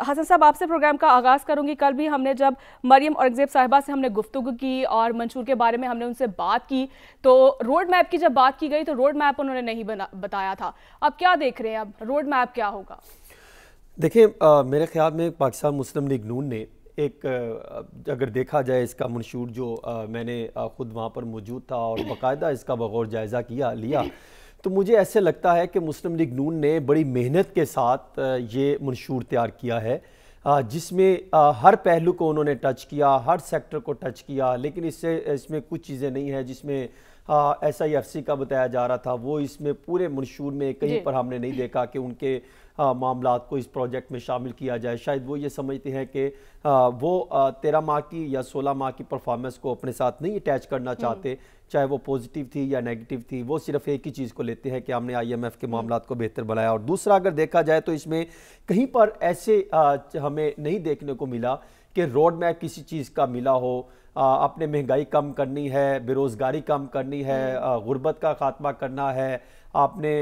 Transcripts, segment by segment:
हसन साहब आपसे प्रोग्राम का आगाज़ करूँगी। कल भी हमने जब मरियम और जेब साहिबा से हमने गुफ्तु की और मंशूर के बारे में हमने उनसे बात की तो रोड मैप की जब बात की गई तो रोड मैप उन्होंने नहीं बना बताया था। अब क्या देख रहे हैं अब? रोड मैप क्या होगा? देखिए मेरे ख्याल में पाकिस्तान मुस्लिम लीग नून ने एक अगर देखा जाए इसका मंशूर जो आ, मैंने ख़ुद वहाँ पर मौजूद था और बाकायदा इसका बगौर जायज़ा किया लिया तो मुझे ऐसे लगता है कि मुस्लिम लीग नून ने बड़ी मेहनत के साथ ये मंशूर तैयार किया है। जिसमें हर पहलू को उन्होंने टच किया, हर सेक्टर को टच किया, लेकिन इससे, इसमें कुछ चीज़ें नहीं हैं जिसमें एस आई एफ़ सी का बताया जा रहा था वो इसमें पूरे मंशूर में कहीं पर हमने नहीं देखा कि उनके मामला को इस प्रोजेक्ट में शामिल किया जाए शायद वो ये समझते हैं कि वो तेरह माह की या सोलह माह की परफॉर्मेंस को अपने साथ नहीं अटैच करना हम्म। चाहते चाहे वो पॉजिटिव थी या नेगेटिव थी वो सिर्फ़ एक ही चीज़ को लेते हैं कि हमने आईएमएफ के हम्म। मामला को बेहतर बनाया और दूसरा अगर देखा जाए तो इसमें कहीं पर ऐसे हमें नहीं देखने को मिला कि रोड मैप किसी चीज़ का मिला हो अपने महँगाई कम करनी है बेरोज़गारी कम करनी है हम्म। गुर्बत का खात्मा करना है आपने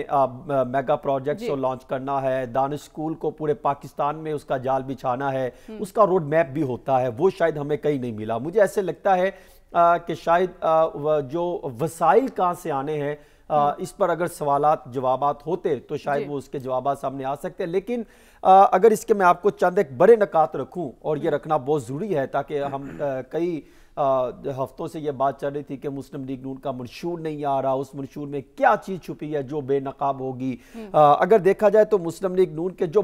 मेगा प्रोजेक्ट्स को लॉन्च करना है दानिश स्कूल को पूरे पाकिस्तान में उसका जाल बिछाना है हम्म। उसका रोड मैप भी होता है वो शायद हमें कहीं नहीं मिला मुझे ऐसे लगता है कि शायद जो वसाइल कहाँ से आने हैं हम्म। इस पर अगर सवाल जवाब होते तो शायद वो उसके जवाब सामने आ सकते हैं लेकिन आ, अगर इसके मैं आपको चंद एक बड़े नकात रखूँ और ये। रखना बहुत ज़रूरी है ताकि हम कई हफ्तों से ये बात चल रही थी कि मुस्लिम लीग नून का मंशूर नहीं आ रहा उस मंशूर में क्या चीज़ छुपी है जो बेनकाब होगी हम्म। अगर देखा जाए तो मुस्लिम लीग नून के जो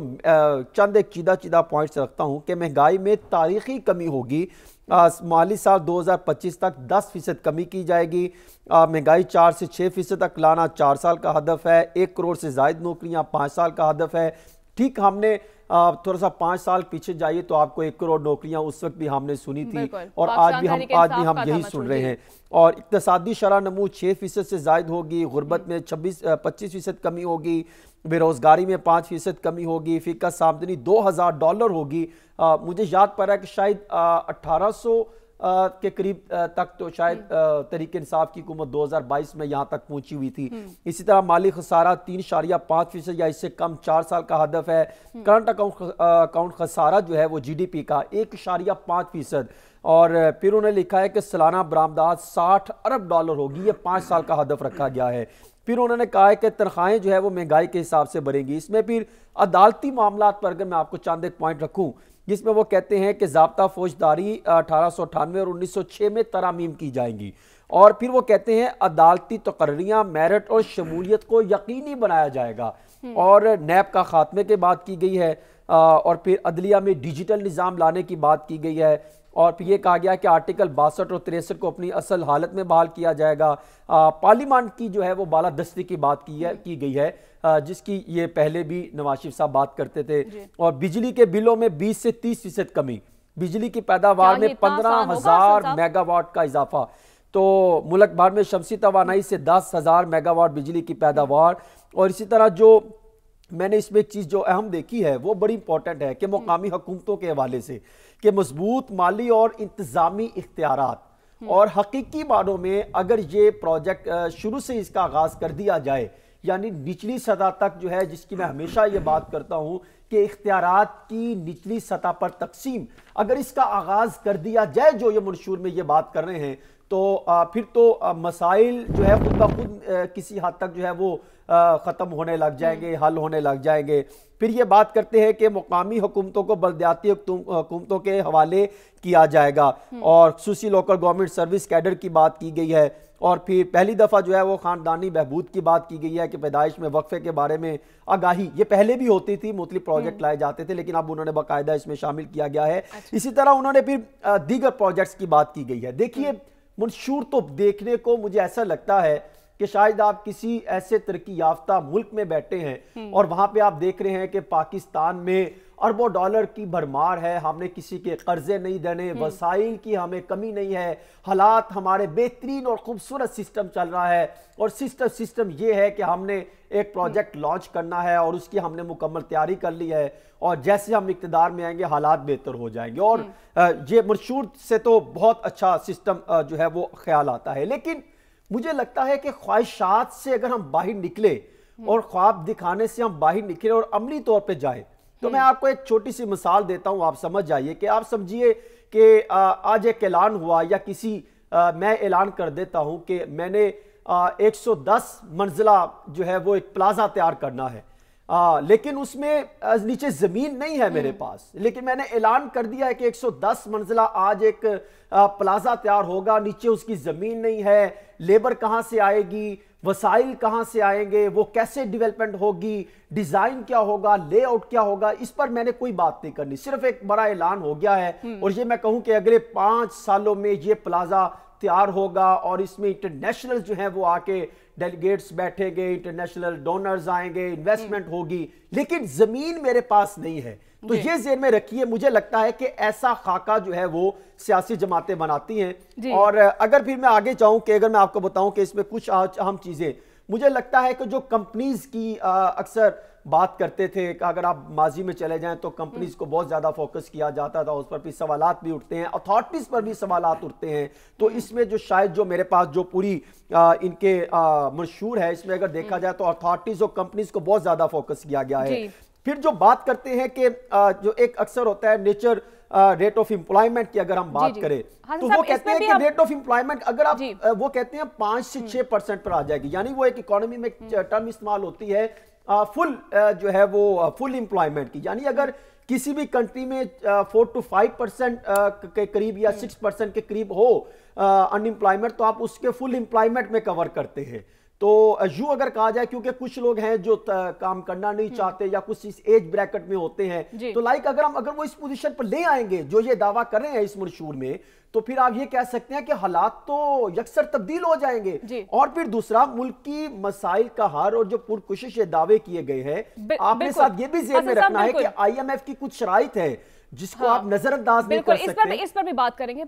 चंद एक चीदा चीदा पॉइंट्स रखता हूँ कि महँगाई में तारीखी कमी होगी माली साल 2025 तक 10 फ़ीसद कमी की जाएगी महँगाई चार से छः फ़ीसद तक लाना चार साल का हदफ है एक करोड़ से जायद नौकरियाँ पाँच साल का हदफ है। ठीक हमने थोड़ा सा पाँच साल पीछे जाइए तो आपको एक करोड़ नौकरियाँ उस वक्त भी हमने सुनी थी और आज भी हम आज भी हम यही सुन रहे हैं। और इकतसादी शरह नमू छः फ़ीसद से जायद होगी गुर्बत में छब्बीस पच्चीस फ़ीसद कमी होगी बेरोज़गारी में पाँच फ़ीसद कमी होगी फ़िका सामदनी दो हज़ार डॉलर होगी। आ, मुझे याद पड़ रहा है कि शायद अट्ठारह सौ के करीब तक तो शायद हम्म। तरीके इंसाफ की हुकूमत 2022 में यहाँ तक पहुँची हुई थी हम्म। इसी तरह माली खसारा तीन शारिया पाँच फ़ीसद या इससे कम चार साल का हदफ है हम्म। करंट अकाउंट अकाउंट खसारा जो है वो जीडीपी का एक शारिया पाँच फ़ीसद और फिर उन्होंने लिखा है कि सालाना बरामदात साठ अरब डॉलर होगी ये पाँच साल का हदफ रखा गया है फिर उन्होंने कहा है कि तनख्वाहें जो है वो महँगाई के हिसाब से बढ़ेंगी इसमें फिर अदालती मामला पर अगर मैं आपको चाँद एक पॉइंट रखूँ जिसमें वो कहते हैं कि जबता फौजदारी अठारह सौ अठानवे और उन्नीस सौ छह में तरामीम की जाएँगी। और फिर वो कहते हैं अदालती तकर्रियाँ मेरिट और शमूलियत को यकीनी बनाया जाएगा। हम्म। और नैब का खात्मे के बात की गई है और फिर अदलिया में डिजिटल निज़ाम लाने की बात की गई है। और फिर ये कहा गया कि आर्टिकल बासठ और तिरसठ को अपनी असल हालत में बहाल किया जाएगा। पार्लियामान की जो है वो बालादस्ती की बात की है की गई है जिसकी ये पहले भी नवाज़ शरीफ साहब बात करते थे। और बिजली के बिलों में 20 से 30 फ़ीसद कमी बिजली की पैदावार में पंद्रह हज़ार मेगावाट का इजाफा। तो मुल्क भर में शमसी तोानाई से दस हज़ार मेगावाट बिजली की पैदावार। और इसी तरह जो मैंने इसमें एक चीज़ जो अहम देखी है वो बड़ी इंपॉर्टेंट है कि मुकामी हुकूमतों के हवाले से। कि मज़बूत माली और इंतज़ामी इख्तियार और हकीकी मानों में अगर ये प्रोजेक्ट शुरू से इसका आगाज़ कर दिया जाए यानी निचली सतह तक जो है जिसकी मैं हमेशा ये बात करता हूँ कि इख्तियार की निचली सतह पर तकसीम अगर इसका आगाज़ कर दिया जाए जो ये मंशूर में ये बात कर रहे हैं तो आ, फिर तो आ, मसाइल जो है खुद ब खुद किसी हद तक जो है वो ख़त्म होने लग जाएँगे हम्म। हल होने लग जाएँगे फिर ये बात करते हैं कि मुकामी हुकूमतों को बलदियाती हुकूमतों के हवाले किया जाएगा हम्म। और खसूसी लोकल गवर्नमेंट सर्विस कैडर की बात की गई है और फिर पहली दफ़ा जो है वो ख़ानदानी बहबूद की बात की गई है कि पैदाइश में वक्फे के बारे में आगाही ये पहले भी होती थी मुख्तलि प्रोजेक्ट हम्म। लाए जाते थे लेकिन अब उन्होंने बाकायदा इसमें शामिल किया गया है अच्छा। इसी तरह उन्होंने फिर दीगर प्रोजेक्ट्स की बात की गई है देखिए मंशूर तो देखने को मुझे ऐसा लगता है कि शायद आप किसी ऐसे तरक्की याफ्ता मुल्क में बैठे हैं हम्म। और वहाँ पे आप देख रहे हैं कि पाकिस्तान में अरबों डॉलर की भरमार है हमने किसी के कर्जे नहीं देने हम्म। वसाइल की हमें कमी नहीं है हालात हमारे बेहतरीन और खूबसूरत सिस्टम चल रहा है और सिस्टम सिस्टम ये है कि हमने एक प्रोजेक्ट लॉन्च करना है और उसकी हमने मुकम्मल तैयारी कर ली है और जैसे हम इकतदार में आएँगे हालात बेहतर हो जाएँगे और हम्म। ये मशहूर से तो बहुत अच्छा सिस्टम जो है वो ख्याल आता है लेकिन मुझे लगता है कि ख्वाहिशात से अगर हम बाहर निकले और ख्वाब दिखाने से हम बाहर निकले और अमली तौर पर जाए तो मैं आपको एक छोटी सी मिसाल देता हूँ आप समझ जाइए कि आप समझिए कि आज एक ऐलान हुआ या किसी आ, मैं ऐलान कर देता हूँ कि मैंने आ, 110 मंजिला जो है वो एक प्लाजा तैयार करना है। आ, लेकिन उसमें नीचे ज़मीन नहीं है मेरे हम्म। पास। लेकिन मैंने ऐलान कर दिया है कि 110 मंजिला आज एक प्लाजा तैयार होगा नीचे उसकी ज़मीन नहीं है लेबर कहाँ से आएगी वसाइल कहाँ से आएँगे? वो कैसे डेवलपमेंट होगी? डिज़ाइन क्या होगा? लेआउट क्या होगा? इस पर मैंने कोई बात नहीं करनी। सिर्फ़ एक बड़ा ऐलान हो गया है। हम्म। और ये मैं कहूँ कि अगले पाँच सालों में ये प्लाजा तैयार होगा और इसमें इंटरनेशनल जो है वो आके डेलीगेट्स बैठेंगे इंटरनेशनल डोनर्स आएँगे इन्वेस्टमेंट हम्म। होगी। लेकिन ज़मीन मेरे पास नहीं है। तो ये जेर में रखिए मुझे लगता है कि ऐसा खाका जो है वो सियासी जमातें बनाती हैं। और अगर फिर मैं आगे जाऊँ कि अगर मैं आपको बताऊँ कि इसमें कुछ अहम चीज़ें मुझे लगता है कि जो कंपनीज़ की अक्सर बात करते थे कि अगर आप माजी में चले जाएँ तो कंपनीज़ को बहुत ज़्यादा फोकस किया जाता था उस पर भी सवाल भी उठते हैं अथॉरिटीज़ पर भी सवाल उठते हैं। तो इसमें जो शायद जो मेरे पास जो पूरी आ, इनके मशहूर है इसमें अगर देखा जाए तो अथॉरिटीज़ और कंपनीज़ को बहुत ज़्यादा फोकस किया गया है। फिर जो बात करते हैं कि जो एक अक्सर होता है नेचर रेट ऑफ़ एम्प्लॉयमेंट की अगर हम बात करें हाँ तो वो कहते हैं कि रेट ऑफ़ एम्प्लॉयमेंट अगर आप वो कहते हैं पाँच से छह परसेंट पर आ जाएगी। यानी वो एक इकोनॉमी में टर्म हम्म। इस्तेमाल होती है फुल जो है वो फुल एम्प्लॉयमेंट की। यानी अगर किसी भी कंट्री में फोर टू फाइव परसेंट के करीब या सिक्स हम्म। परसेंट के करीब हो अनएम्प्लॉयमेंट तो आप उसके फुल एम्प्लॉयमेंट में कवर करते हैं। तो यू अगर कहा जाए क्योंकि कुछ लोग हैं जो काम करना नहीं हम्म। चाहते या कुछ इस एज ब्रैकेट में होते हैं तो लाइक अगर हम अगर वो इस पोजीशन पर ले आएँगे जो ये दावा कर रहे हैं इस मशहूर में तो फिर आप ये कह सकते हैं कि हालात तो यकसर तब्दील हो जाएँगे। और फिर दूसरा मुल्क की मसाइल का हार और जो पुरकुशिश दावे किए गए हैं आपने साथ ये भी जेर में रखना है कि आईएमएफ की कुछ शराइ है जिसको हाँ, आप नजरअंदाज नहीं कर सकते। इस पर भी बात करेंगे।